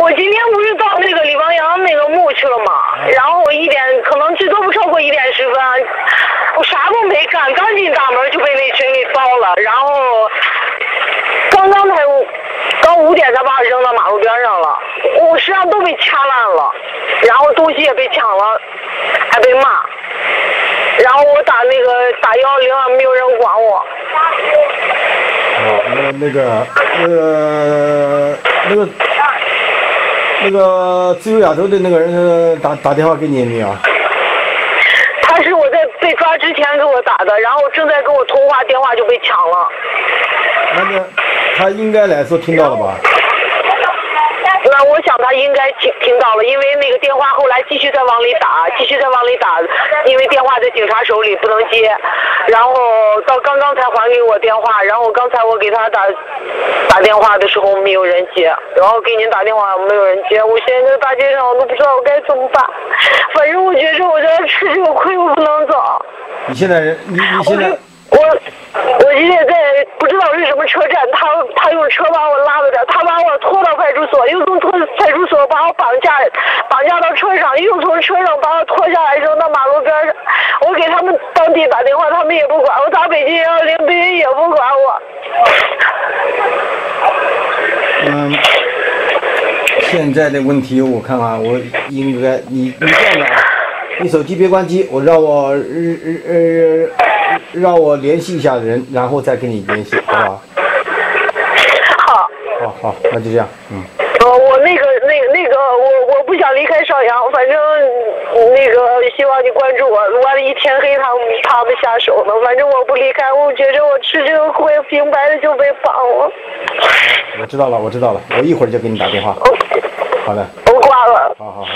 我今天不是到那个李王阳那个墓去了吗？然后我一点可能最多不超过一点十分，我啥都没干，刚进大门就被那群给包了，然后刚刚才刚五点才把我扔到马路边上了，我身上都被掐烂了，然后东西也被抢了，还被骂，然后我打那个打幺幺零啊，没有人管我。哦，那那个呃那个那个自由亚洲的那个人呃打打电话给你没有？他是我在被抓之前给我打的，然后正在跟我通话，电话就被抢了。那个他应该来说听到了吧？那我想他应该听听到了，因为那个电话后来继续再往里打，继续再往里打，因为电话在警察手里不能接，然后到刚刚才还给我电话，然后刚才我给他打打电话的时候没有人接，然后给您打电话没有人接，我现在在大街上我都不知道我该怎么办，反正我觉着我这吃这个亏我不能走。你现在你你现在我我现在在不知道是什么车站，他他用车把我拉他把我拖到派出所，又从拖派出所把我绑架绑架到车上，又从车上把我拖下来扔到马路边上。我给他们当地打电话，他们也不管我；打北京幺幺零，北京也不管我。嗯，现在的问题我看看，我应该你你这样的，你手机别关机，我让我呃呃让我联系一下人，然后再跟你联系，好吧？好，好好，那就这样，嗯。呃，我那个那个那个，我我不想离开邵阳，反正那个希望你关注我。完了，一天黑他们他们下手了，反正我不离开，我觉着我吃这个亏，平白的就被绑了。我知道了，我知道了，我一会儿就给你打电话。好的，我挂了。好好好。